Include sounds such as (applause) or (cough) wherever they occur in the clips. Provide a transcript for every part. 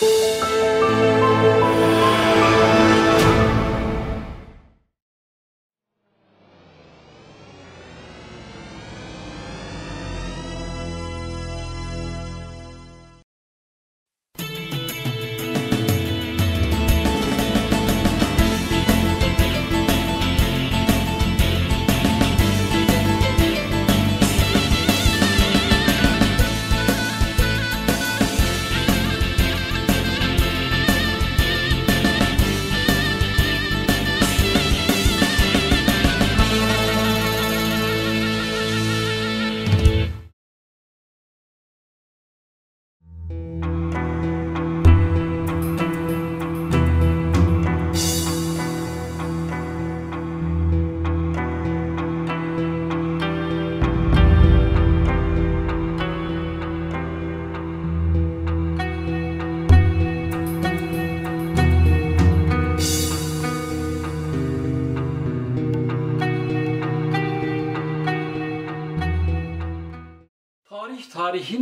Tarih (laughs)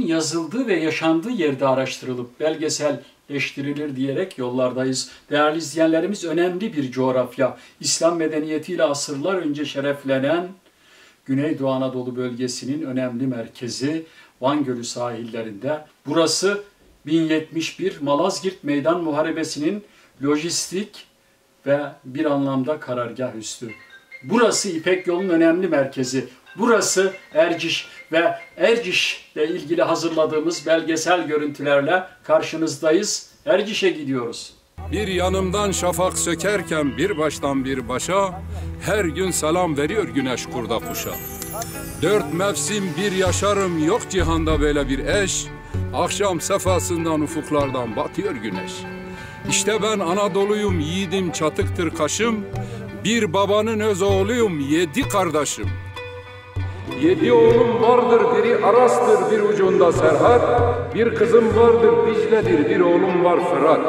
yazıldığı ve yaşandığı yerde araştırılıp belgeselleştirilir diyerek yollardayız. Değerli izleyenlerimiz önemli bir coğrafya. İslam medeniyetiyle asırlar önce şereflenen Güneydoğu Anadolu bölgesinin önemli merkezi Van Gölü sahillerinde. Burası 1071 Malazgirt Meydan Muharebesi'nin lojistik ve bir anlamda karargah üstü. Burası İpek yolunun önemli merkezi. Burası Erciş ve Erciş ile ilgili hazırladığımız belgesel görüntülerle karşınızdayız. Erciş'e gidiyoruz. Bir yanımdan şafak sökerken bir baştan bir başa her gün selam veriyor güneş kurda kuşa. Dört mevsim bir yaşarım yok cihanda böyle bir eş. Akşam sefasından ufuklardan batıyor güneş. İşte ben Anadolu'yum yiğidim çatıktır kaşım. Bir babanın öz oğluyum yedi kardeşim. Yedi oğlum vardır biri Aras'tır bir ucunda Serhat. Bir kızım vardır Dicle'dir bir oğlum var Fırat.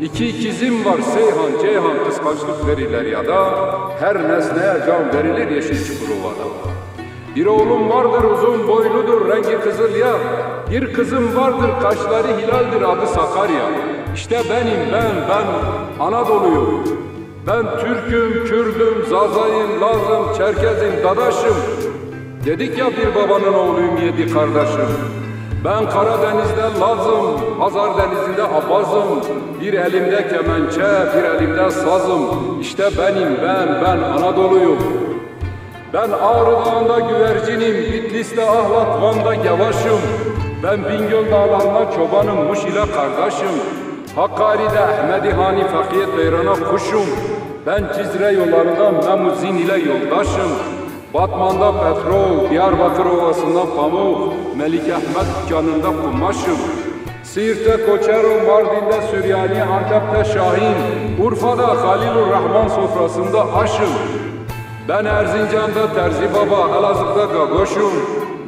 İki ikizim var Seyhan, Ceyhan kıskançlık verirler ya da her nesneye can verilir yeşil çukurovada. Bir oğlum vardır uzun boyludur rengi kızıl ya. Bir kızım vardır kaşları hilaldir adı Sakarya. İşte benim ben ben Anadolu'yum. Ben Türk'üm, Kürd'üm, Zazayım, Lazım, Çerkez'im, Dadaş'ım. Dedik ya bir babanın oğluyum yedi kardeşim. Ben Karadeniz'de Lazım, Hazar Denizi'nde Abazım. Bir elimde kemençe, bir elimde sazım. İşte benim ben, ben Anadolu'yum. Ben Ağrı Dağı'nda güvercinim, Bitlis'te Ahlat, Van'da yavaşım. Ben Bingöl Dağları'nda çobanım, Muş ile kardeşim. Hakkari'de Ahmedi Hani Fakiyet Beyran'a kuşum. Ben Cizre yollarında Memuzin ile yoldaşım. Batman'da petrol, Diyarbakır Ovası'nda pamuk, Melik Ahmet dükkanında kumaşım. Siirt'te Koçero, Mardin'de Süryani, Antep'te Şahin, Urfa'da Halilur Rahman sofrasında aşım. Ben Erzincan'da Terzi Baba, Elazığ'da Gagoş'um.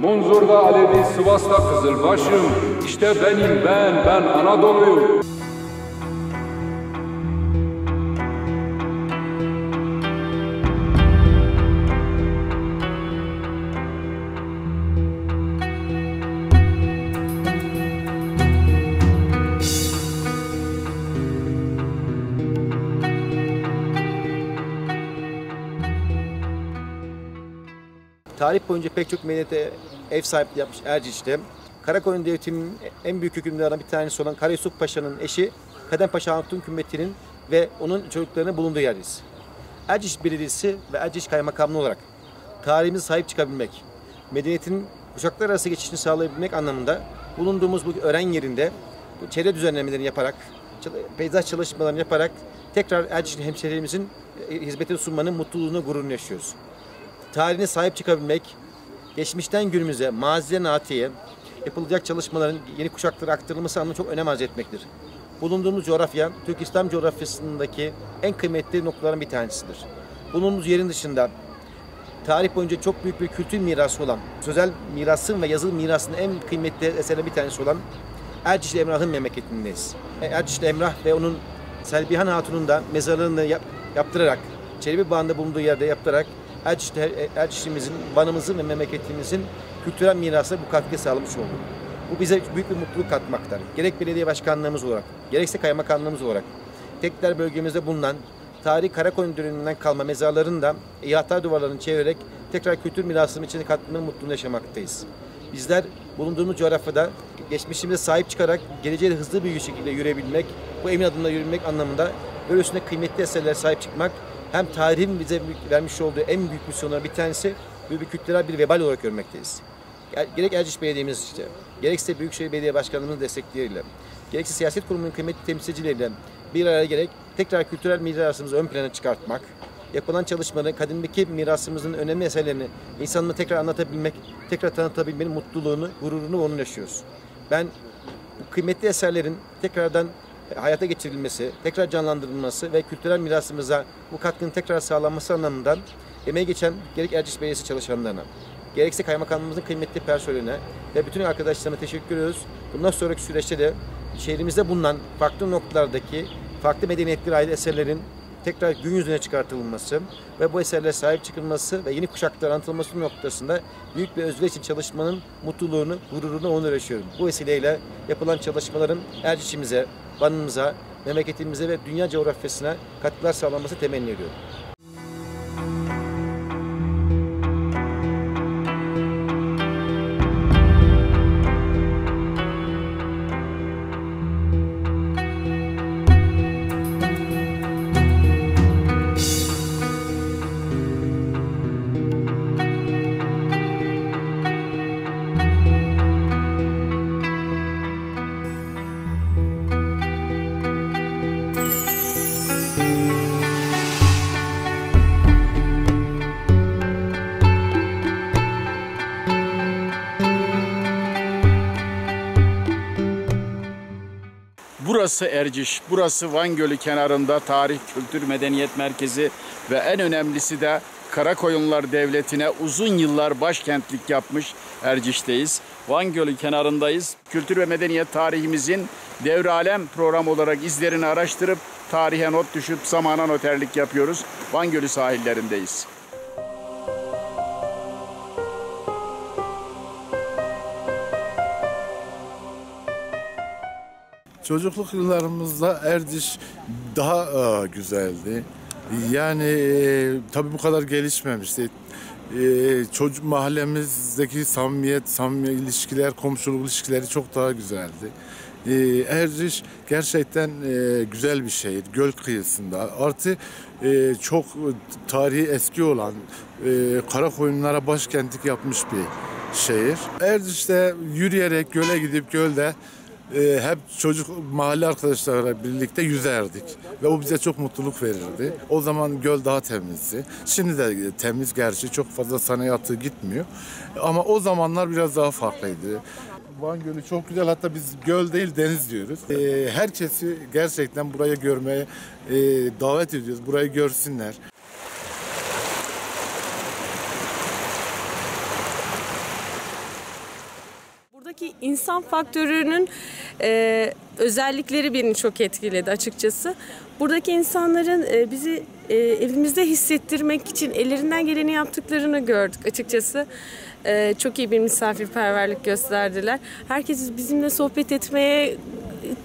Munzur'da Alevi, Sivas'ta Kızılbaş'ım. İşte benim ben, ben Anadolu'yum. Tarih boyunca pek çok medeniyete ev sahipliği yapmış Erciş'te. Karakoyun Devleti'nin en büyük hükümdarlarından bir tanesi olan Kara Yusuf Paşa'nın eşi Kadem Paşa Hatun Kümmeti'nin ve onun çocuklarının bulunduğu yerdeyiz. Erciş Belediyesi ve Erciş Kaymakamlığı olarak tarihimize sahip çıkabilmek, medeniyetin kuşaklar arası geçişini sağlayabilmek anlamında bulunduğumuz bu öğren yerinde bu çevre düzenlemelerini yaparak, peyzaj çalışmalarını yaparak tekrar Erciş'in hemşehrilerimizin e, hizmetini sunmanın mutluluğunu, gururunu yaşıyoruz tarihine sahip çıkabilmek, geçmişten günümüze, maziden atiye yapılacak çalışmaların yeni kuşaklara aktarılması anlamında çok önem arz etmektir. Bulunduğumuz coğrafya, Türk İslam coğrafyasındaki en kıymetli noktaların bir tanesidir. Bulunduğumuz yerin dışında tarih boyunca çok büyük bir kültür mirası olan, sözel mirasın ve yazılı mirasının en kıymetli eserlerinden bir tanesi olan Ercişli Emrah'ın memleketindeyiz. E, Ercişli Emrah ve onun Selbihan Hatun'un da mezarlığını yap- yaptırarak, Çelebi Bağı'nda bulunduğu yerde yaptırarak Ercişli'mizin, Van'ımızın ve memleketimizin kültürel mirasına bu katkı sağlamış oldu. Bu bize büyük bir mutluluk katmaktadır. Gerek belediye başkanlığımız olarak, gerekse kaymakamlığımız olarak tekrar bölgemizde bulunan tarihi Karakoyun döneminden kalma mezarların da ihata duvarlarını çevirerek tekrar kültür mirasının içine katmanın mutluluğunu yaşamaktayız. Bizler bulunduğumuz coğrafyada geçmişimize sahip çıkarak geleceğe hızlı bir şekilde yürüyebilmek, bu emin adımla yürümek anlamında böylesine kıymetli eserlere sahip çıkmak hem tarihin bize vermiş olduğu en büyük misyonlardan bir tanesi bir kültürel bir vebal olarak görmekteyiz. Gerek Erciş Belediye'miz işte, gerekse Büyükşehir Belediye Başkanlığımızın destekleriyle, gerekse siyaset kurumunun kıymetli temsilcileriyle bir araya gerek tekrar kültürel mirasımızı ön plana çıkartmak, yapılan çalışmaları, kadimdeki mirasımızın önemli eserlerini insanlara tekrar anlatabilmek, tekrar tanıtabilmenin mutluluğunu, gururunu onun yaşıyoruz. Ben bu kıymetli eserlerin tekrardan hayata geçirilmesi, tekrar canlandırılması ve kültürel mirasımıza bu katkının tekrar sağlanması anlamından emeği geçen gerek Erciş Belediyesi çalışanlarına, gerekse kaymakamlığımızın kıymetli personeline ve bütün arkadaşlarıma teşekkür ediyoruz. Bundan sonraki süreçte de şehrimizde bulunan farklı noktalardaki farklı medeniyetlere ait eserlerin tekrar gün yüzüne çıkartılması ve bu eserlere sahip çıkılması ve yeni kuşaklara anlatılması noktasında büyük bir özver için çalışmanın mutluluğunu, gururunu onur yaşıyorum. Bu vesileyle yapılan çalışmaların Erciş'imize, Van'ımıza, memleketimize ve dünya coğrafyasına katkılar sağlanması temenni ediyorum. Burası Erciş, burası Van Gölü kenarında tarih, kültür, medeniyet merkezi ve en önemlisi de Karakoyunlar Devleti'ne uzun yıllar başkentlik yapmış Erciş'teyiz. Van Gölü kenarındayız. Kültür ve medeniyet tarihimizin devralem program olarak izlerini araştırıp tarihe not düşüp zamana noterlik yapıyoruz. Van Gölü sahillerindeyiz. Çocukluk yıllarımızda Erdiş daha e, güzeldi. Yani e, tabii bu kadar gelişmemişti. E, çocuk mahallemizdeki samimiyet, samimi ilişkiler, komşuluk ilişkileri çok daha güzeldi. E, Erciş gerçekten e, güzel bir şehir, göl kıyısında. Artı e, çok tarihi eski olan, e, Karakoyunlara başkentlik yapmış bir şehir. Erciş'te yürüyerek göle gidip gölde e, hep çocuk mahalle arkadaşlarla birlikte yüzerdik ve o bize çok mutluluk verirdi. O zaman göl daha temizdi. Şimdi de temiz gerçi çok fazla sanayi atığı gitmiyor. Ama o zamanlar biraz daha farklıydı. Van Gölü çok güzel. Hatta biz göl değil deniz diyoruz. E, herkesi gerçekten buraya görmeye e, davet ediyoruz. Burayı görsünler. Buradaki insan faktörünün e, özellikleri beni çok etkiledi açıkçası. Buradaki insanların e, bizi e, evimizde hissettirmek için ellerinden geleni yaptıklarını gördük açıkçası. E, çok iyi bir misafirperverlik gösterdiler. Herkes bizimle sohbet etmeye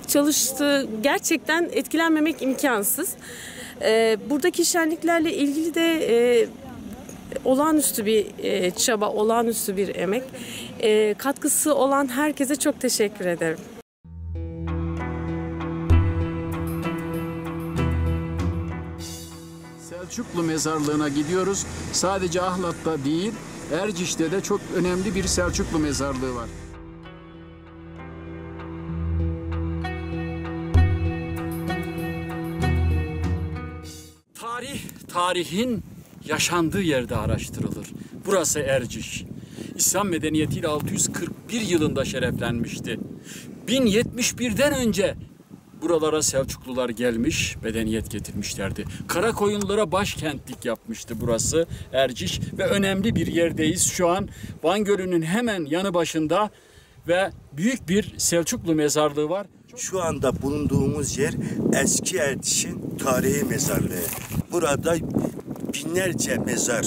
çalıştı. Gerçekten etkilenmemek imkansız. E, buradaki şenliklerle ilgili de e, olağanüstü bir e, çaba, olağanüstü bir emek. E, katkısı olan herkese çok teşekkür ederim. Selçuklu mezarlığına gidiyoruz. Sadece Ahlat'ta değil, Erciş'te de çok önemli bir Selçuklu mezarlığı var. Tarih, tarihin yaşandığı yerde araştırılır. Burası Erciş. İslam medeniyetiyle 641 yılında şereflenmişti. 1071'den önce buralara Selçuklular gelmiş, medeniyet getirmişlerdi. Karakoyunlara başkentlik yapmıştı burası Erciş ve önemli bir yerdeyiz şu an. Van Gölü'nün hemen yanı başında ve büyük bir Selçuklu mezarlığı var. Şu anda bulunduğumuz yer eski Erdiş'in tarihi mezarlığı. Burada binlerce mezar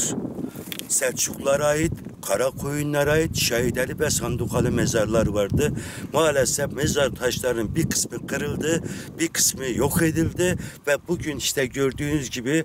Selçuklulara ait Karakoyunlara ait Şahideli ve Sandukalı mezarlar vardı. Maalesef mezar taşlarının bir kısmı kırıldı, bir kısmı yok edildi ve bugün işte gördüğünüz gibi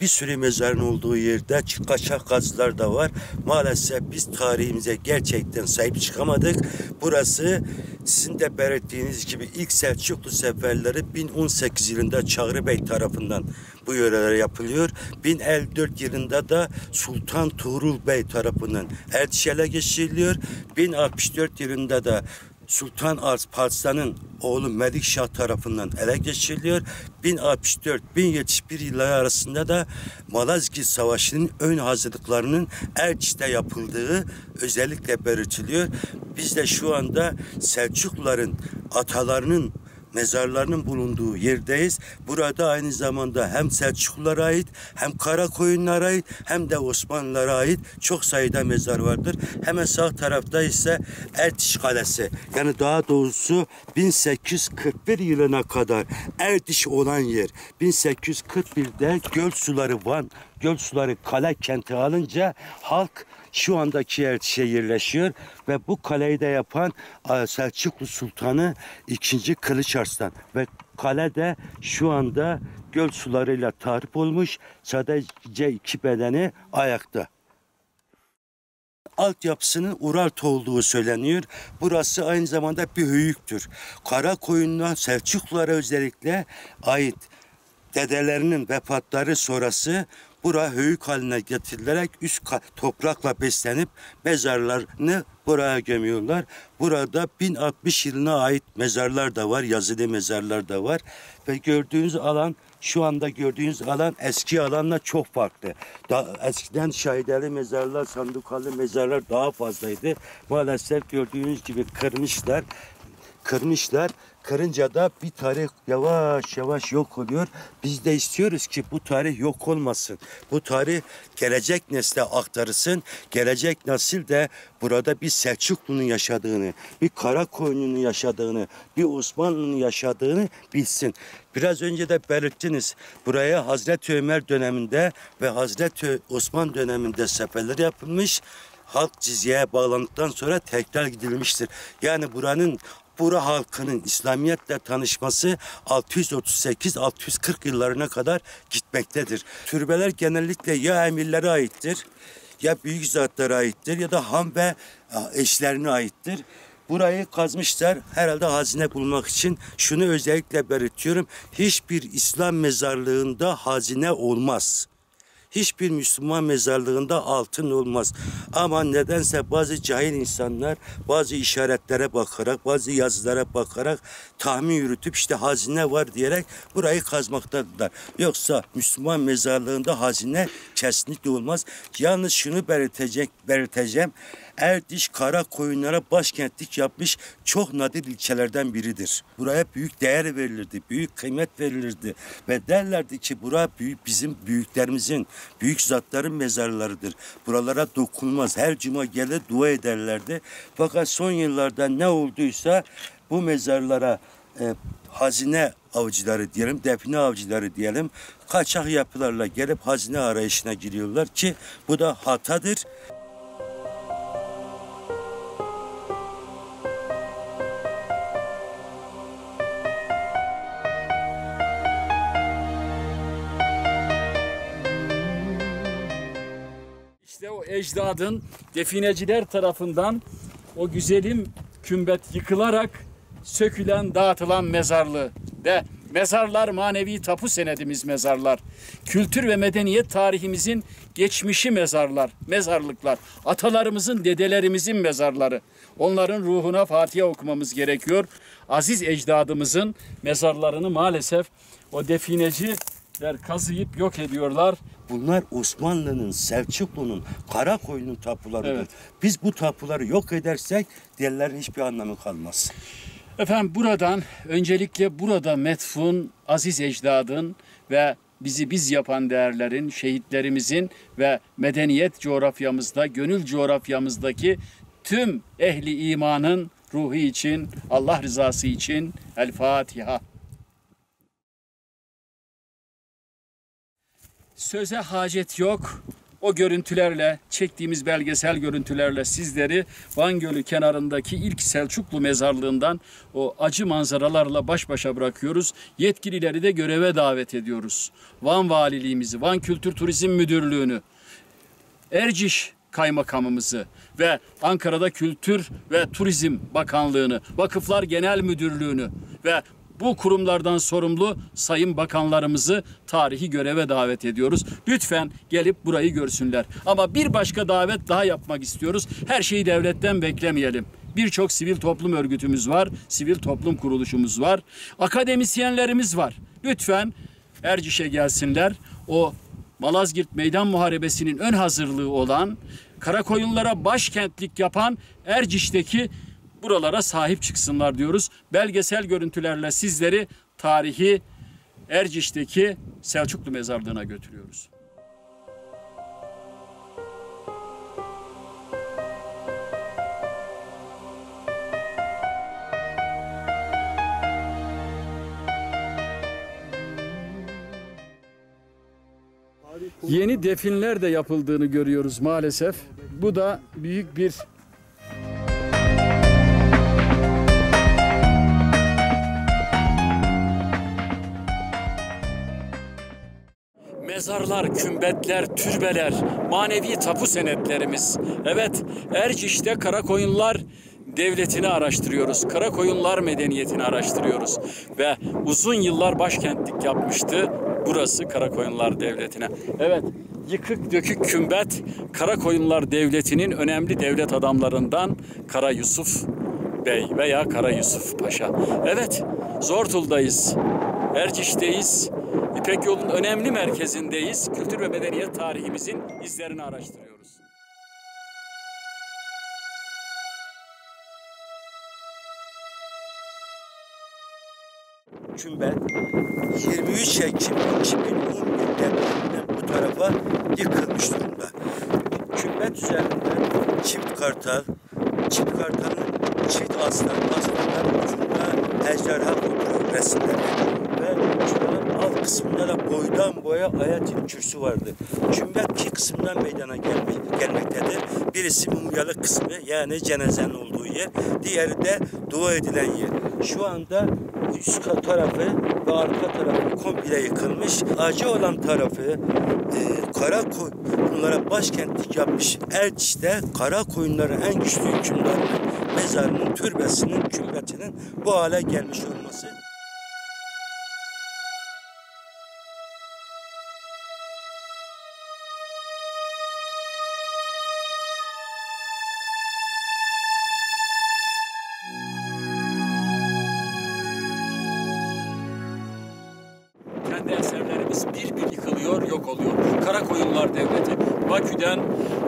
bir sürü mezarın olduğu yerde kaçak kazılar da var. Maalesef biz tarihimize gerçekten sahip çıkamadık. Burası sizin de belirttiğiniz gibi ilk Selçuklu seferleri 1018 yılında Çağrı Bey tarafından bu yörelere yapılıyor. 1054 yılında da Sultan Tuğrul Bey tarafından Erciş'e ele geçiriliyor. 1064 yılında da Sultan Alparslan'ın oğlu Melikşah tarafından ele geçiriliyor. 1064-1071 yılları arasında da Malazgirt Savaşı'nın ön hazırlıklarının Erciş'te yapıldığı özellikle belirtiliyor. Biz de şu anda Selçukluların atalarının mezarlarının bulunduğu yerdeyiz. Burada aynı zamanda hem Selçuklulara ait hem Karakoyunlara ait hem de Osmanlılara ait çok sayıda mezar vardır. Hemen sağ tarafta ise Ertiş Kalesi. Yani daha doğrusu 1841 yılına kadar Ertiş olan yer. 1841'de göl suları Van, göl suları kale kenti alınca halk şu andaki Ertiş'e yerleşiyor ve bu kaleyi de yapan e, Selçuklu Sultanı 2. Kılıç Arslan ve kale de şu anda göl sularıyla tahrip olmuş. Sadece iki bedeni ayakta altyapısının Urartu olduğu söyleniyor. Burası aynı zamanda bir höyüktür. Karakoyun'dan Selçuklulara özellikle ait dedelerinin vefatları sonrası bura höyük haline getirilerek üst toprakla beslenip mezarlarını buraya gömüyorlar. Burada 1060 yılına ait mezarlar da var, yazılı mezarlar da var ve gördüğünüz alan şu anda gördüğünüz alan eski alanla çok farklı. Da, eskiden şahideli mezarlar, sandukalı mezarlar daha fazlaydı. Maalesef gördüğünüz gibi kırmışlar. Kırmışlar kırınca da bir tarih yavaş yavaş yok oluyor. Biz de istiyoruz ki bu tarih yok olmasın. Bu tarih gelecek nesle aktarılsın. Gelecek nesil de burada bir Selçuklu'nun yaşadığını, bir Karakoyunlu'nun yaşadığını, bir Osmanlı'nın yaşadığını bilsin. Biraz önce de belirttiniz. Buraya Hazreti Ömer döneminde ve Hazreti Osman döneminde seferler yapılmış halk cizyeye bağlandıktan sonra tekrar gidilmiştir. Yani buranın Bura halkının İslamiyetle tanışması 638-640 yıllarına kadar gitmektedir. Türbeler genellikle ya emirlere aittir, ya büyük zatlara aittir ya da ham ve eşlerine aittir. Burayı kazmışlar herhalde hazine bulmak için. Şunu özellikle belirtiyorum. Hiçbir İslam mezarlığında hazine olmaz hiçbir Müslüman mezarlığında altın olmaz. Ama nedense bazı cahil insanlar bazı işaretlere bakarak, bazı yazılara bakarak tahmin yürütüp işte hazine var diyerek burayı kazmaktadırlar. Yoksa Müslüman mezarlığında hazine kesinlikle olmaz. Yalnız şunu belirtecek, belirteceğim. Erdiş kara koyunlara başkentlik yapmış çok nadir ilçelerden biridir. Buraya büyük değer verilirdi, büyük kıymet verilirdi ve derlerdi ki bura büyük bizim büyüklerimizin, büyük zatların mezarlarıdır. Buralara dokunmaz. Her cuma gelir dua ederlerdi. Fakat son yıllarda ne olduysa bu mezarlara e, hazine avcıları diyelim, define avcıları diyelim, kaçak yapılarla gelip hazine arayışına giriyorlar ki bu da hatadır. Ecdadın defineciler tarafından o güzelim kümbet yıkılarak sökülen, dağıtılan mezarlığı ve mezarlar manevi tapu senedimiz mezarlar. Kültür ve medeniyet tarihimizin geçmişi mezarlar, mezarlıklar. Atalarımızın, dedelerimizin mezarları. Onların ruhuna Fatiha okumamız gerekiyor. Aziz ecdadımızın mezarlarını maalesef o defineciler kazıyıp yok ediyorlar. Bunlar Osmanlı'nın, Selçuklu'nun, Karakoyun'un tapularıdır. Evet. Biz bu tapuları yok edersek diğerlerin hiçbir anlamı kalmaz. Efendim buradan öncelikle burada metfun aziz ecdadın ve bizi biz yapan değerlerin, şehitlerimizin ve medeniyet coğrafyamızda, gönül coğrafyamızdaki tüm ehli imanın ruhu için, Allah rızası için El Fatiha. Söze hacet yok, o görüntülerle, çektiğimiz belgesel görüntülerle sizleri Van Gölü kenarındaki ilk Selçuklu mezarlığından o acı manzaralarla baş başa bırakıyoruz. Yetkilileri de göreve davet ediyoruz. Van Valiliğimizi, Van Kültür Turizm Müdürlüğü'nü, Erciş Kaymakamımızı ve Ankara'da Kültür ve Turizm Bakanlığı'nı, Vakıflar Genel Müdürlüğü'nü ve bu kurumlardan sorumlu sayın bakanlarımızı tarihi göreve davet ediyoruz. Lütfen gelip burayı görsünler. Ama bir başka davet daha yapmak istiyoruz. Her şeyi devletten beklemeyelim. Birçok sivil toplum örgütümüz var, sivil toplum kuruluşumuz var, akademisyenlerimiz var. Lütfen Erciş'e gelsinler. O Malazgirt Meydan Muharebesi'nin ön hazırlığı olan, Karakoyunlara başkentlik yapan Erciş'teki buralara sahip çıksınlar diyoruz. Belgesel görüntülerle sizleri tarihi Erciş'teki Selçuklu Mezarlığı'na götürüyoruz. Yeni definler de yapıldığını görüyoruz maalesef. Bu da büyük bir Mezarlar, kümbetler, türbeler, manevi tapu senetlerimiz. Evet, Erciş'te Karakoyunlar devletini araştırıyoruz. Karakoyunlar medeniyetini araştırıyoruz. Ve uzun yıllar başkentlik yapmıştı burası Karakoyunlar Devleti'ne. Evet, yıkık dökük kümbet Karakoyunlar Devleti'nin önemli devlet adamlarından Kara Yusuf Bey veya Kara Yusuf Paşa. Evet, Zortul'dayız. Erciş'teyiz. İpek Yol'un önemli merkezindeyiz. Kültür ve medeniyet tarihimizin izlerini araştırıyoruz. Kümbet 23 Ekim 2011 depreminden bu tarafa yıkılmış durumda. Kümbet üzerinden çift kartal, çift kartalın çift aslan, aslanlar ucunda ejderha fotoğraf resimleri ve alt kısmında da boydan boya Ayatin kürsü vardı. Kümbet iki kısımdan meydana gelmiş, gelmektedir. Birisi mumyalı kısmı yani cenazenin olduğu yer, diğeri de dua edilen yer. Şu anda üst kat tarafı ve arka tarafı komple yıkılmış. Acı olan tarafı e, kara koyunlara başkentlik yapmış Erciş'te kara koyunların en güçlü hükümdarının mezarının, türbesinin, kümbetinin bu hale gelmiş olması. Eserlerimiz bir bir yıkılıyor, yok oluyor. Karakoyunlar Devleti, Bakü'den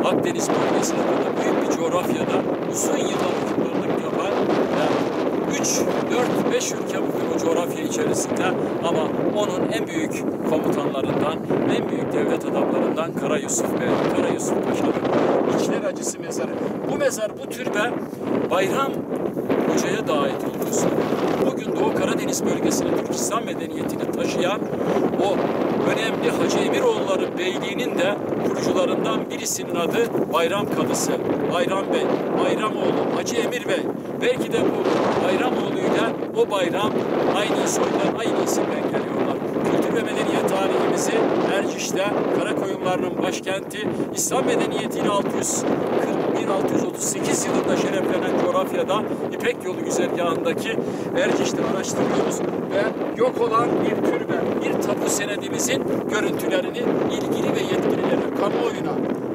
Akdeniz bölgesine kadar büyük bir coğrafyada uzun yıllar hükümdarlık yapan ve 3, 4, 5 ülke bugün o coğrafya içerisinde ama onun en büyük komutanlarından, en büyük devlet adamlarından Kara Yusuf Bey, Kara Yusuf Paşa'nın içler acısı mezarı. Bu mezar, bu türbe Bayram Hoca'ya da ait olduğu söyleniyor. Doğu Karadeniz bölgesine Türkistan medeniyetini taşıyan o önemli Hacı Emiroğulları Beyliği'nin de kurucularından birisinin adı Bayram Kadısı. Bayram Bey, Bayramoğlu, Hacı Emir Bey. Belki de bu Bayramoğlu'yla o bayram aynı soydan, aynı isimden geliyorlar. Kültür ve medeniyet tarihimizi Erciş'te Karakoyunlarının başkenti İslam medeniyetiyle 641-638 yılında şereflenen coğrafyada İpek yolu güzergahındaki Erciş'te araştırıyoruz ve yok olan bir türbe, bir tapu senedimizin görüntülerini ilgili ve yetkililere, kamuoyuna,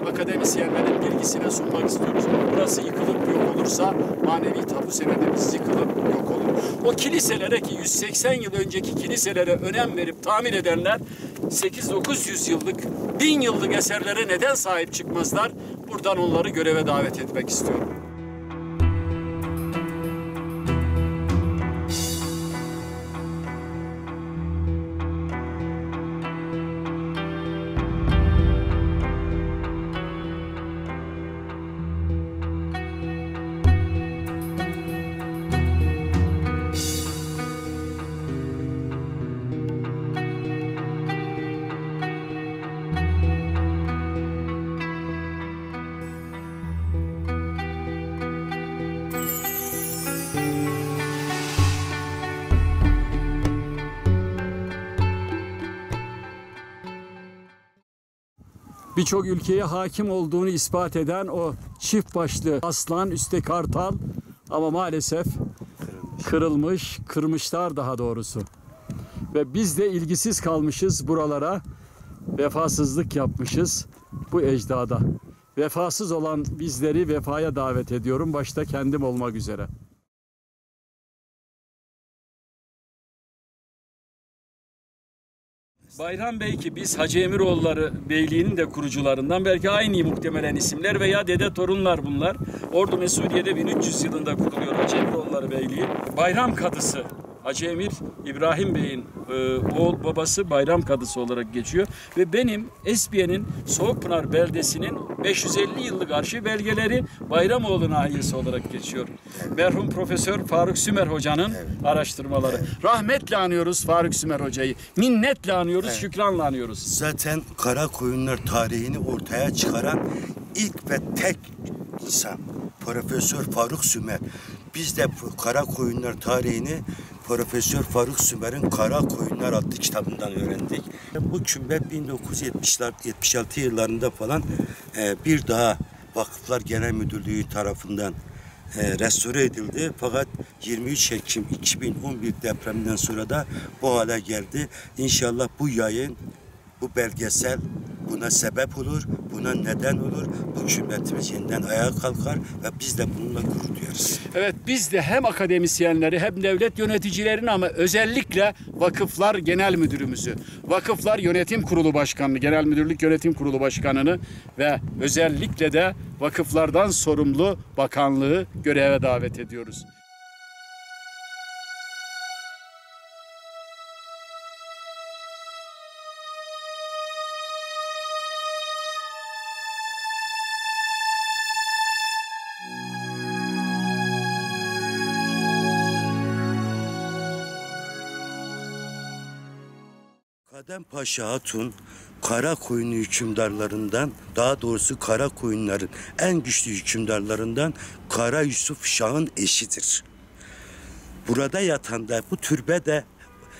akademisyenlerin bilgisine sunmak istiyoruz. Burası yıkılıp yok olursa manevi tapu senedimiz yıkılıp yok olur. O kiliselere ki 180 yıl önceki kiliselere önem verip tamir edenler 8-900 yıllık, 1000 yıllık eserlere neden sahip çıkmazlar? Buradan onları göreve davet etmek istiyorum. Birçok ülkeye hakim olduğunu ispat eden o çift başlı aslan üstte kartal ama maalesef kırılmış, kırmışlar daha doğrusu. Ve biz de ilgisiz kalmışız buralara. Vefasızlık yapmışız bu ecdada. Vefasız olan bizleri vefaya davet ediyorum başta kendim olmak üzere. Bayram Bey ki biz Hacı Emiroğulları Beyliği'nin de kurucularından belki aynı muhtemelen isimler veya dede torunlar bunlar. Ordu Mesudiye'de 1300 yılında kuruluyor Hacı Emiroğulları Beyliği. Bayram Kadısı Hacı Emir İbrahim Bey'in e, oğul babası bayram kadısı olarak geçiyor. Ve benim Esbiye'nin Soğukpınar beldesinin 550 yıllık arşiv belgeleri Bayramoğlu nahiyesi olarak geçiyor. Merhum Profesör Faruk Sümer Hoca'nın araştırmaları. Rahmetle anıyoruz Faruk Sümer Hoca'yı. Minnetle anıyoruz, şükranla anıyoruz. Zaten kara koyunlar tarihini ortaya çıkaran ilk ve tek insan Profesör Faruk Sümer. Biz de kara koyunlar tarihini Profesör Faruk Sümer'in Kara Koyunlar adlı kitabından öğrendik. Bu kümbet 1970'ler 76 yıllarında falan e, bir daha Vakıflar Genel Müdürlüğü tarafından e, restore edildi. Fakat 23 Ekim 2011 depreminden sonra da bu hale geldi. İnşallah bu yayın, bu belgesel buna sebep olur, buna neden olur. Bu cümletimiz yeniden ayağa kalkar ve biz de bununla gurur duyarız. Evet biz de hem akademisyenleri hem devlet yöneticilerini ama özellikle Vakıflar Genel Müdürümüzü, Vakıflar Yönetim Kurulu Başkanını, Genel Müdürlük Yönetim Kurulu Başkanını ve özellikle de vakıflardan sorumlu bakanlığı göreve davet ediyoruz. Kadem Paşa Hatun kara koyunu hükümdarlarından daha doğrusu kara koyunların en güçlü hükümdarlarından Kara Yusuf Şah'ın eşidir. Burada yatan da bu türbe de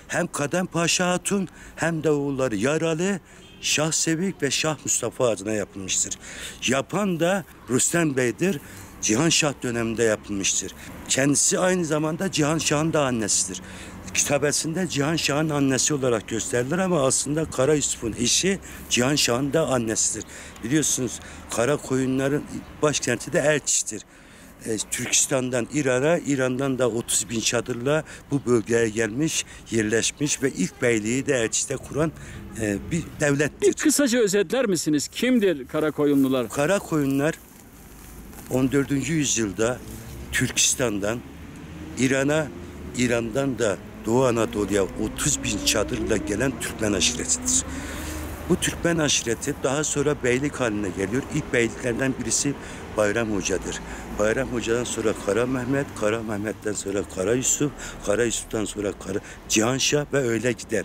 hem Kadem Paşa Hatun hem de oğulları Yaralı Şah Sevik ve Şah Mustafa adına yapılmıştır. Yapan da Rüstem Bey'dir. Cihan Şah döneminde yapılmıştır. Kendisi aynı zamanda Cihan Şah'ın da annesidir. Kitabesinde Cihan Şah'ın annesi olarak gösterilir ama aslında Kara Yusuf'un eşi Cihan Şah'ın da annesidir. Biliyorsunuz Kara Koyunların başkenti de Erçiş'tir. E, Türkistan'dan İran'a, İran'dan da 30 bin çadırla bu bölgeye gelmiş, yerleşmiş ve ilk beyliği de Erçiş'te kuran e, bir Bir devlettir. kısaca özetler misiniz? Kimdir Karakoyunlular? Kara koyunlar 14. yüzyılda Türkistan'dan İran'a, İran'dan da Doğu Anadolu'ya 30 bin çadırla gelen Türkmen aşiretidir. Bu Türkmen aşireti daha sonra beylik haline geliyor. İlk beyliklerden birisi Bayram Hoca'dır. Bayram Hoca'dan sonra Kara Mehmet, Kara Mehmet'ten sonra Kara Yusuf, Kara Yusuf'tan sonra Kara Cihanşah ve öyle gider.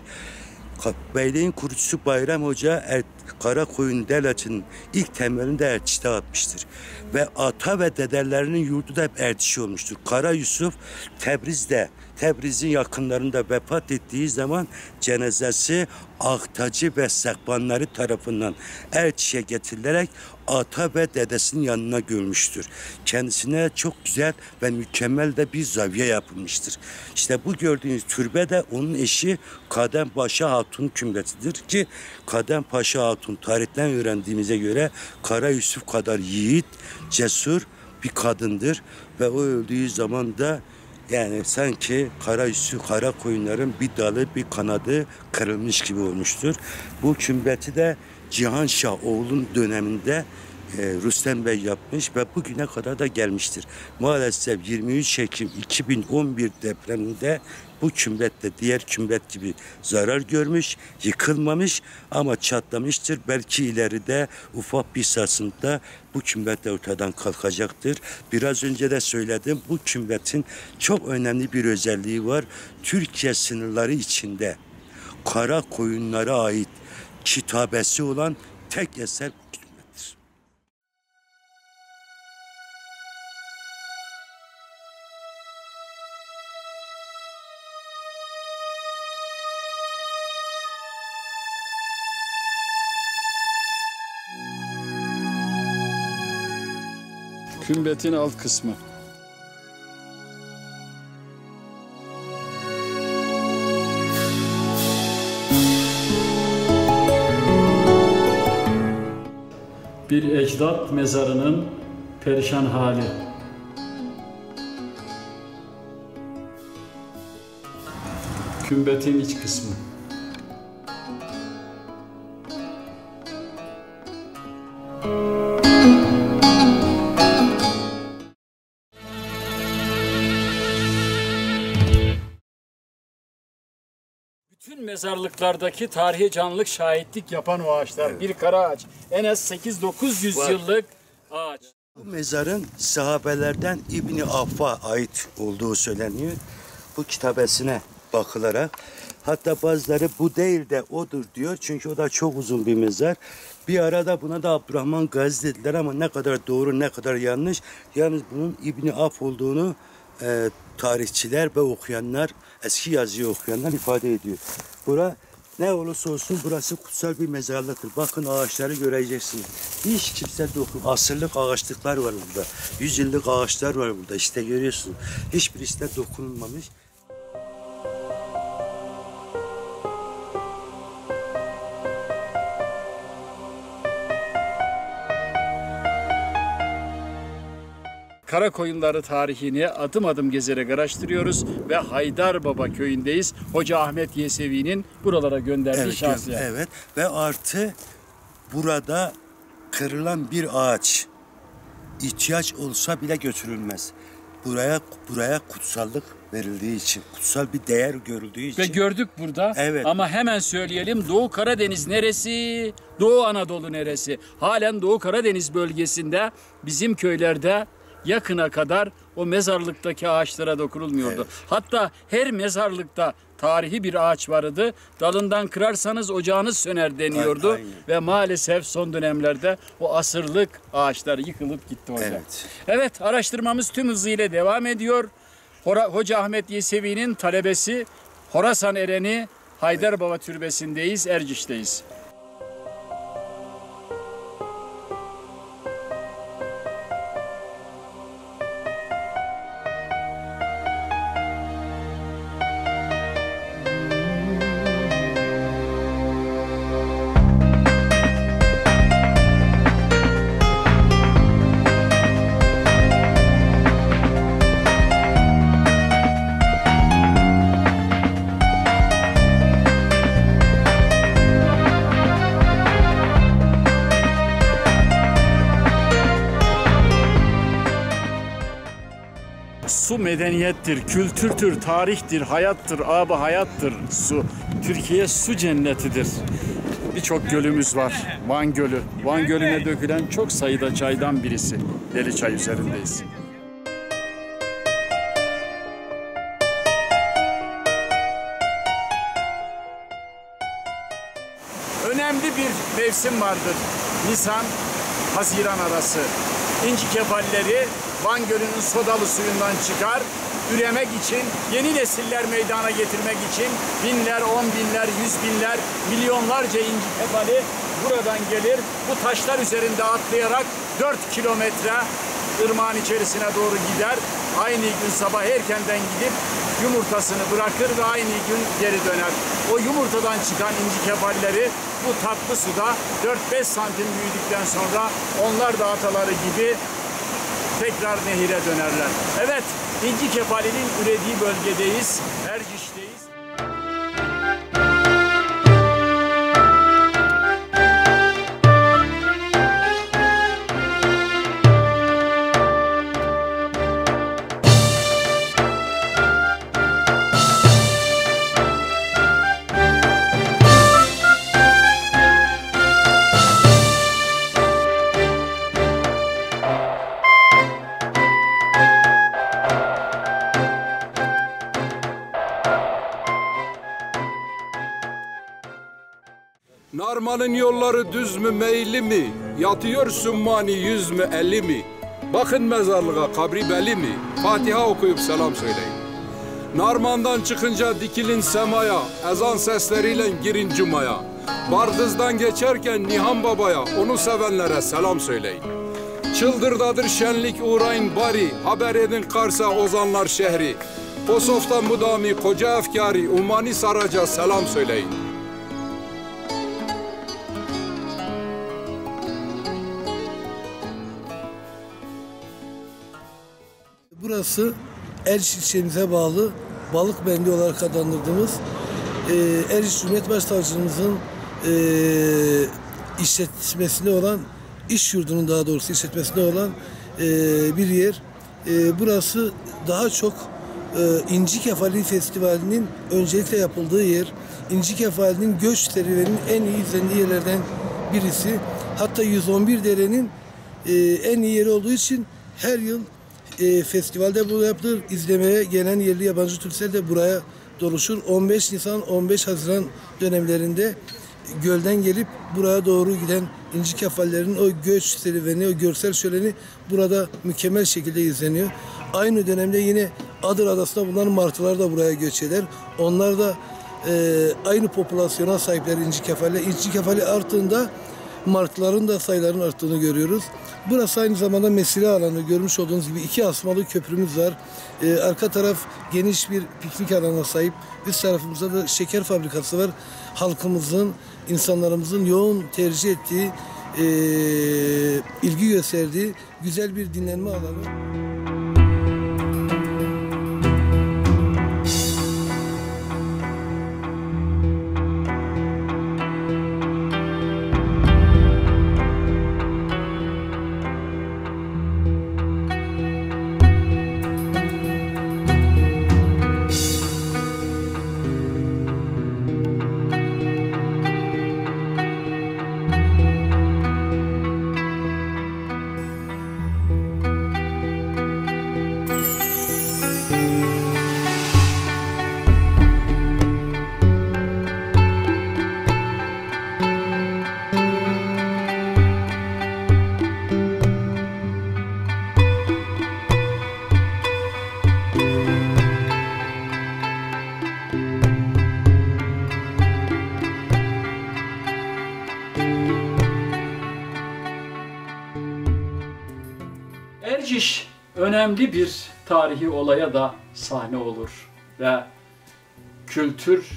Beyliğin kurucusu Bayram Hoca er, Karakoyun devletinin ilk temelini de Erçiş'te atmıştır. Ve ata ve dedelerinin yurdu da hep Erçiş olmuştur. Kara Yusuf Tebriz'de, Tebriz'in yakınlarında vefat ettiği zaman cenazesi Ahtacı ve Sekbanları tarafından Erçiş'e getirilerek ata ve dedesinin yanına gömülmüştür. Kendisine çok güzel ve mükemmel de bir zaviye yapılmıştır. İşte bu gördüğünüz türbe de onun eşi Kadem Paşa Hatun kümbetidir ki Kadem Paşa Hatun tarihten öğrendiğimize göre Kara Yusuf kadar yiğit, cesur bir kadındır ve o öldüğü zaman da yani sanki kara üstü kara koyunların bir dalı bir kanadı kırılmış gibi olmuştur. Bu kümbeti de Cihan Şah oğlun döneminde e, Rüstem Bey yapmış ve bugüne kadar da gelmiştir. Maalesef 23 Ekim 2011 depreminde bu kümbet de diğer kümbet gibi zarar görmüş, yıkılmamış ama çatlamıştır. Belki ileride ufak bir sarsıntıda bu kümbet de ortadan kalkacaktır. Biraz önce de söyledim bu kümbetin çok önemli bir özelliği var. Türkiye sınırları içinde kara koyunlara ait kitabesi olan tek eser Kümbetin alt kısmı. Bir ecdat mezarının perişan hali. Kümbetin iç kısmı. Mezarlıklardaki tarihi canlılık şahitlik yapan o ağaçlar. Bir kara ağaç. En az 8-900 Var. yıllık ağaç. Bu mezarın sahabelerden İbni Aff'a ait olduğu söyleniyor. Bu kitabesine bakılarak. Hatta bazıları bu değil de odur diyor. Çünkü o da çok uzun bir mezar. Bir arada buna da Abdurrahman Gazi dediler ama ne kadar doğru ne kadar yanlış. Yalnız bunun İbni Af olduğunu e, tarihçiler ve okuyanlar, eski yazıyı okuyanlar ifade ediyor. Bura ne olursa olsun burası kutsal bir mezarlıktır. Bakın ağaçları göreceksiniz. Hiç kimse dokun. Asırlık ağaçlıklar var burada. Yüzyıllık ağaçlar var burada. İşte görüyorsunuz. Hiçbirisi de dokunulmamış. Karakoyunları tarihini adım adım gezerek araştırıyoruz ve Haydarbaba köyündeyiz. Hoca Ahmet Yesevi'nin buralara gönderdiği Evet, şahsiye. evet. Ve artı burada kırılan bir ağaç ihtiyaç olsa bile götürülmez. Buraya buraya kutsallık verildiği için, kutsal bir değer görüldüğü için. Ve gördük burada. Evet. Ama hemen söyleyelim Doğu Karadeniz neresi? Doğu Anadolu neresi? Halen Doğu Karadeniz bölgesinde bizim köylerde yakına kadar o mezarlıktaki ağaçlara dokunulmuyordu. Hatta her mezarlıkta tarihi bir ağaç vardı. Dalından kırarsanız ocağınız söner deniyordu. Aynen. Ve maalesef son dönemlerde o asırlık ağaçlar yıkılıp gitti hocam. Evet. Evet araştırmamız tüm hızıyla devam ediyor. Hoca Ahmet Yesevi'nin talebesi Horasan Ereni Haydarbaba Türbesi'ndeyiz, Erciş'teyiz. Medeniyettir, kültürtür, tarihtir, hayattır, abı hayattır su. Türkiye su cennetidir. Birçok gölümüz var. Van Gölü. Van Gölü'ne dökülen çok sayıda çaydan birisi. Deli Çay üzerindeyiz. Önemli bir mevsim vardır. Nisan, Haziran arası. İnci kefalleri Van Gölü'nün sodalı suyundan çıkar. Üremek için, yeni nesiller meydana getirmek için binler, on binler, yüz binler, milyonlarca inci kefali buradan gelir. Bu taşlar üzerinde atlayarak 4 kilometre ırmağın içerisine doğru gider. Aynı gün sabah erkenden gidip yumurtasını bırakır ve aynı gün geri döner. O yumurtadan çıkan inci kefalleri bu tatlı suda 4-5 santim büyüdükten sonra onlar da ataları gibi tekrar nehire dönerler. Evet, inci kefalinin ürediği bölgedeyiz, Erciş'teyiz. Narmanın yolları düz mü meyli mi? Yatıyorsun mani yüz mü elli mi? Bakın mezarlığa kabri belli mi? Fatiha okuyup selam söyleyin. Narmandan çıkınca dikilin semaya, ezan sesleriyle girin cumaya. Bardız'dan geçerken Nihan Baba'ya, onu sevenlere selam söyleyin. Çıldırdadır şenlik uğrayın bari, haber edin Kars'a ozanlar şehri. Posof'ta mudami koca efkari, umani saraca selam söyleyin. Burası Erciş ilçemize bağlı balık bendi olarak adlandırdığımız e, Erciş Cumhuriyet Başsavcılığımızın e, işletmesinde olan iş yurdunun daha doğrusu işletmesinde olan e, bir yer. E, burası daha çok e, İnci Kefali Festivali'nin öncelikle yapıldığı yer. İnci Kefali'nin göç serüveninin en iyi izlendiği yerlerden birisi. Hatta 111 derenin e, en iyi yeri olduğu için her yıl e, festivalde bu yapılır. İzlemeye gelen yerli yabancı turistler de buraya doluşur. 15 Nisan 15 Haziran dönemlerinde gölden gelip buraya doğru giden İnci Kefallerin o göç serüveni, o görsel şöleni burada mükemmel şekilde izleniyor. Aynı dönemde yine Adır Adası'nda bulunan martılar da buraya göç eder. Onlar da e, aynı popülasyona sahipler İnci Kefali. İnci Kefali arttığında martıların da sayılarının arttığını görüyoruz. Burası aynı zamanda mesire alanı. Görmüş olduğunuz gibi iki asmalı köprümüz var. Ee, arka taraf geniş bir piknik alanına sahip. Üst tarafımızda da şeker fabrikası var. Halkımızın, insanlarımızın yoğun tercih ettiği, e, ilgi gösterdiği güzel bir dinlenme alanı. Önemli bir tarihi olaya da sahne olur ve Kültür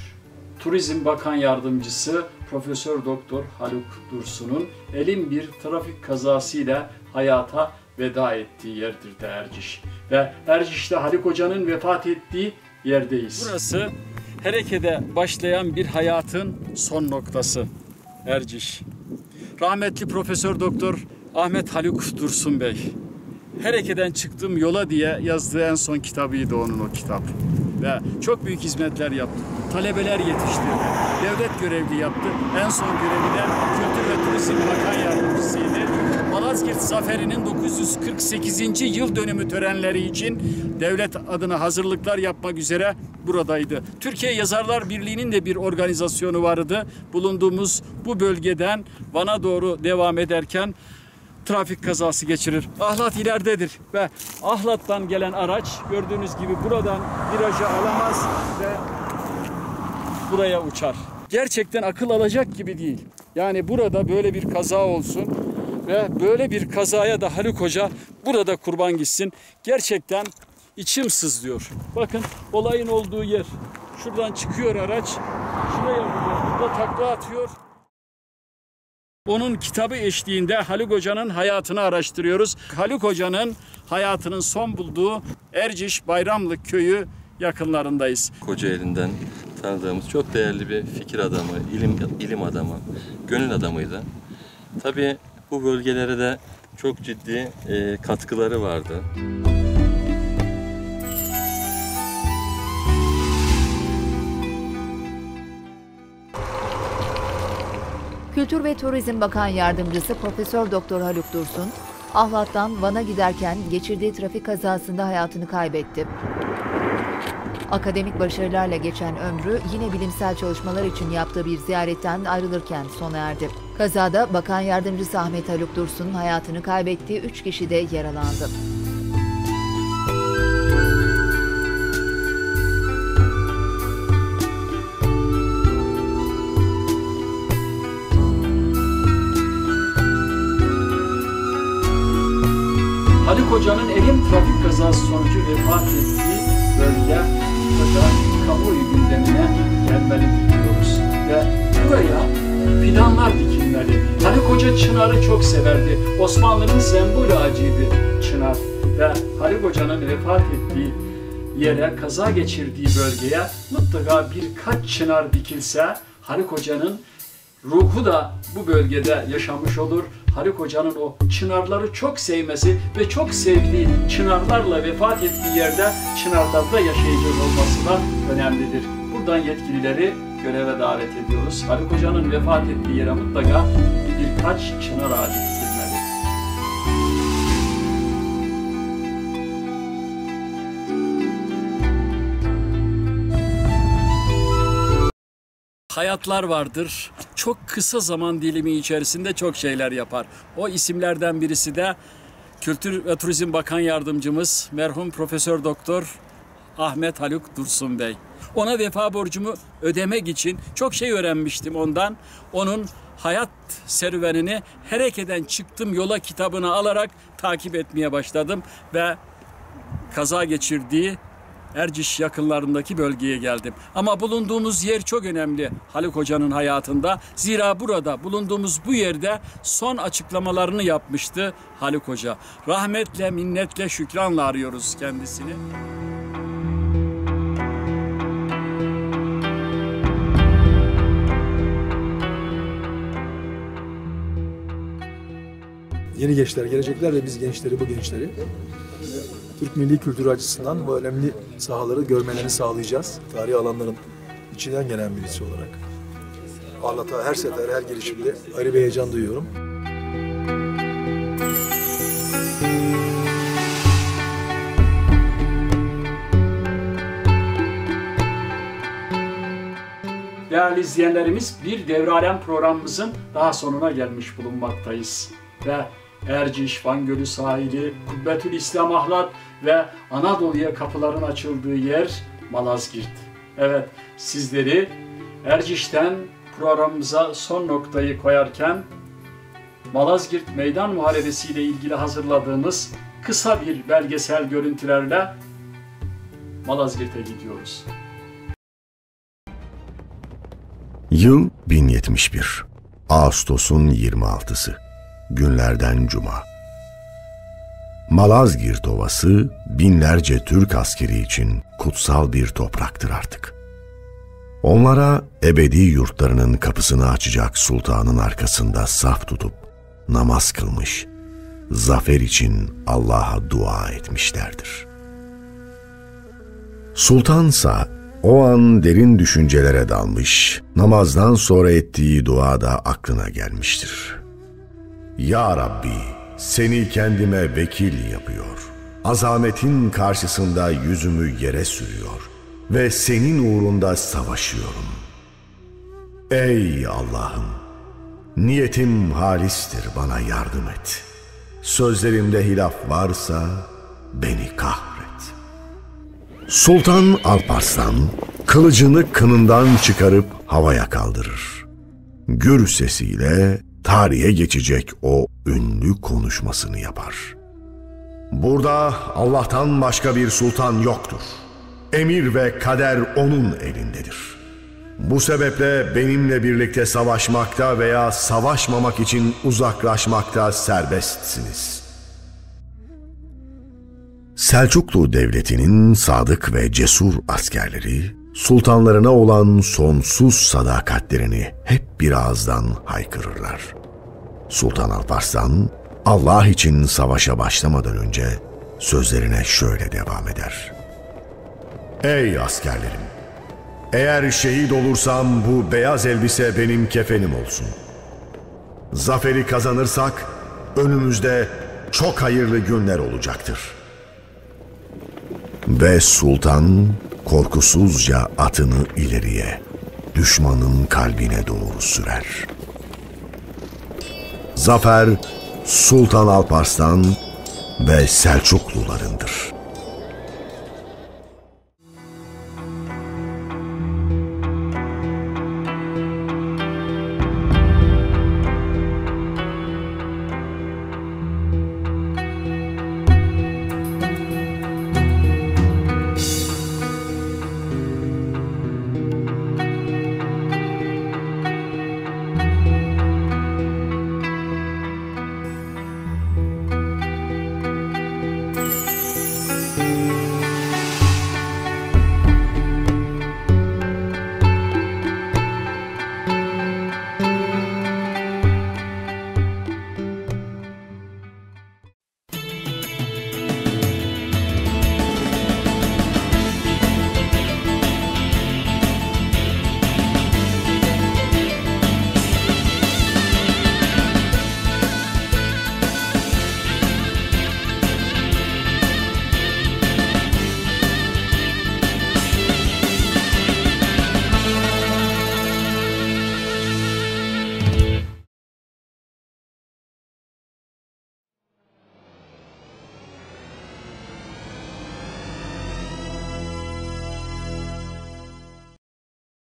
Turizm Bakan Yardımcısı Profesör Doktor Haluk Dursun'un elin bir trafik kazasıyla hayata veda ettiği yerdir de Erciş. Ve Erciş'te Haluk Hoca'nın vefat ettiği yerdeyiz. Burası harekete başlayan bir hayatın son noktası. Erciş. Rahmetli Profesör Doktor Ahmet Haluk Dursun Bey. Harekeden çıktım yola diye yazdığı en son kitabıydı onun o kitap. Ve çok büyük hizmetler yaptı. Talebeler yetiştirdi. Devlet görevli yaptı. En son görevi de Kültür ve Turizm Bakan Yardımcısıydı. Malazgirt Zaferi'nin 948. yıl dönümü törenleri için devlet adına hazırlıklar yapmak üzere buradaydı. Türkiye Yazarlar Birliği'nin de bir organizasyonu vardı. Bulunduğumuz bu bölgeden Van'a doğru devam ederken trafik kazası geçirir. Ahlat ileridedir ve Ahlat'tan gelen araç gördüğünüz gibi buradan virajı alamaz ve buraya uçar. Gerçekten akıl alacak gibi değil. Yani burada böyle bir kaza olsun ve böyle bir kazaya da Haluk Hoca burada kurban gitsin. Gerçekten içim sızlıyor. Bakın olayın olduğu yer. Şuradan çıkıyor araç. Şuraya vuruyor. Burada takla atıyor. Onun kitabı eşliğinde Haluk Hoca'nın hayatını araştırıyoruz. Haluk Hoca'nın hayatının son bulduğu Erciş Bayramlı köyü yakınlarındayız. Kocaeli'nden tanıdığımız çok değerli bir fikir adamı, ilim ilim adamı, gönül adamıydı. Tabii bu bölgelere de çok ciddi e, katkıları vardı. Kültür ve Turizm Bakan Yardımcısı Profesör Doktor Haluk Dursun, Ahlat'tan Van'a giderken geçirdiği trafik kazasında hayatını kaybetti. Akademik başarılarla geçen ömrü yine bilimsel çalışmalar için yaptığı bir ziyaretten ayrılırken sona erdi. Kazada Bakan Yardımcısı Ahmet Haluk Dursun'un hayatını kaybettiği 3 kişi de yaralandı. Ali Koca'nın elim trafik kazası sonucu vefat ettiği bölge burada kamuoyu gündemine gelmelidir diyoruz. Ve buraya fidanlar dikilmeli. Ali Koca çınarı çok severdi. Osmanlı'nın sembol ağacıydı çınar. Ve Ali Koca'nın vefat ettiği yere, kaza geçirdiği bölgeye mutlaka birkaç çınar dikilse Haluk Hoca'nın ruhu da bu bölgede yaşamış olur. Haluk Hoca'nın o çınarları çok sevmesi ve çok sevdiği çınarlarla vefat ettiği yerde çınarlarda yaşayacak olması da önemlidir. Buradan yetkilileri göreve davet ediyoruz. Haluk Hoca'nın vefat ettiği yere mutlaka birkaç çınar ağacı hayatlar vardır. Çok kısa zaman dilimi içerisinde çok şeyler yapar. O isimlerden birisi de Kültür ve Turizm Bakan Yardımcımız merhum Profesör Doktor Ahmet Haluk Dursun Bey. Ona vefa borcumu ödemek için çok şey öğrenmiştim ondan. Onun hayat serüvenini Hereke'den çıktım yola kitabını alarak takip etmeye başladım ve kaza geçirdiği Erciş yakınlarındaki bölgeye geldim. Ama bulunduğumuz yer çok önemli Haluk Hoca'nın hayatında. Zira burada bulunduğumuz bu yerde son açıklamalarını yapmıştı Haluk Hoca. Rahmetle, minnetle, şükranla arıyoruz kendisini. Yeni gençler gelecekler ve biz gençleri bu gençleri Türk milli kültürü açısından bu önemli sahaları görmelerini sağlayacağız. Tarihi alanların içinden gelen birisi olarak. Ağlata her sefer, her gelişimde ayrı bir heyecan duyuyorum. Değerli izleyenlerimiz bir Devralem programımızın daha sonuna gelmiş bulunmaktayız. Ve Erciş, Van Gölü sahili, Kubbetül İslam Ahlat ve Anadolu'ya kapıların açıldığı yer Malazgirt. Evet, sizleri Erciş'ten programımıza son noktayı koyarken Malazgirt Meydan Muharebesi ile ilgili hazırladığımız kısa bir belgesel görüntülerle Malazgirt'e gidiyoruz. Yıl 1071. Ağustos'un 26'sı. Günlerden cuma. Malazgirt Ovası binlerce Türk askeri için kutsal bir topraktır artık. Onlara ebedi yurtlarının kapısını açacak sultanın arkasında saf tutup namaz kılmış, zafer için Allah'a dua etmişlerdir. Sultansa o an derin düşüncelere dalmış, namazdan sonra ettiği dua da aklına gelmiştir. Ya Rabbi, seni kendime vekil yapıyor. Azametin karşısında yüzümü yere sürüyor ve senin uğrunda savaşıyorum. Ey Allah'ım, niyetim halistir bana yardım et. Sözlerimde hilaf varsa beni kahret. Sultan Alparslan kılıcını kınından çıkarıp havaya kaldırır. Gür sesiyle tarihe geçecek o ünlü konuşmasını yapar. Burada Allah'tan başka bir sultan yoktur. Emir ve kader onun elindedir. Bu sebeple benimle birlikte savaşmakta veya savaşmamak için uzaklaşmakta serbestsiniz. Selçuklu Devleti'nin sadık ve cesur askerleri sultanlarına olan sonsuz sadakatlerini hep bir ağızdan haykırırlar. Sultan Alparslan Allah için savaşa başlamadan önce sözlerine şöyle devam eder. Ey askerlerim! Eğer şehit olursam bu beyaz elbise benim kefenim olsun. Zaferi kazanırsak önümüzde çok hayırlı günler olacaktır. Ve sultan korkusuzca atını ileriye, düşmanın kalbine doğru sürer. Zafer Sultan Alparslan ve Selçuklularındır.